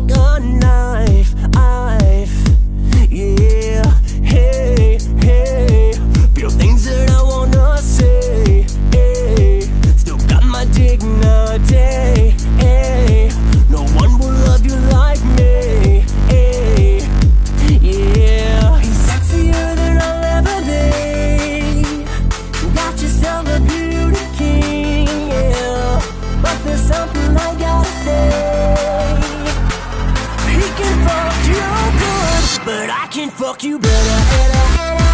like a knife knife, yeah, hey, hey. Feel things that I wanna say, hey. Still got my dignity, hey. No one will love you like me, sexier than I'll ever be. Got yourself a beauty yeah. But there's something I gotta say. But I can fuck you better, better, better.